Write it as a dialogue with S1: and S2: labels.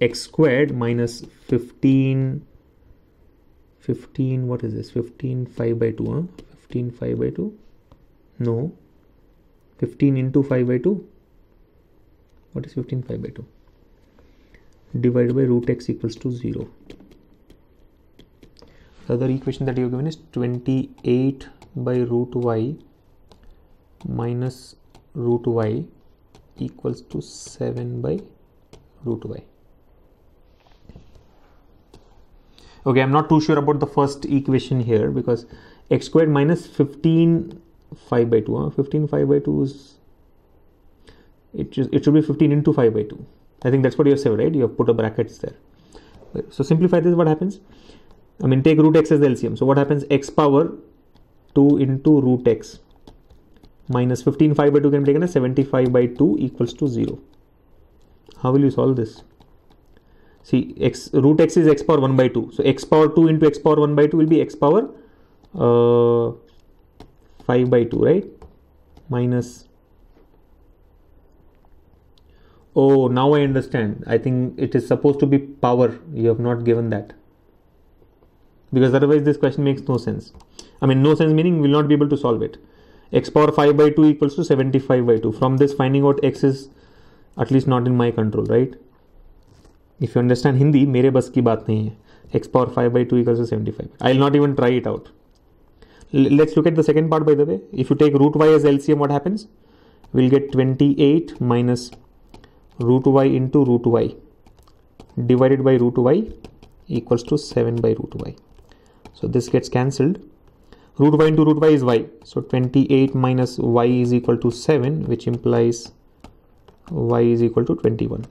S1: x squared minus 15 15 what is this? 15 5 by 2 huh? 15 5 by 2 no. 15 into 5 by 2 what is 15 5 by 2 divided by root x equals to 0 the other equation that you have given is 28 by root y minus root y equals to 7 by root y okay i'm not too sure about the first equation here because x squared minus 15 5 by 2 huh? 15 5 by 2 is it, just, it should be 15 into 5 by 2 i think that's what you have said right? You have put a brackets there. So simplify this what happens? I mean take root x as the lcm so what happens? X power 2 into root x minus 15 5 by 2 can be taken as 75 by 2 equals to 0 how will you solve this see x root x is x power 1 by 2 so x power 2 into x power 1 by 2 will be x power uh, 5 by 2 right? Minus. Oh now i understand. I think it is supposed to be power. You have not given that. Because otherwise this question makes no sense. I mean no sense meaning we will not be able to solve it. X power 5 by 2 equals to 75 by 2 from this finding out x is at least not in my control right if you understand Hindi मेरे बस की बात नहीं है x power five by two equals seventy five I will not even try it out let's look at the second part by the way if you take root y as L C M what happens will get twenty eight minus root y into root y divided by root y equals to seven by root y so this gets cancelled root y into root y is y so twenty eight minus y is equal to seven which implies y is equal to twenty one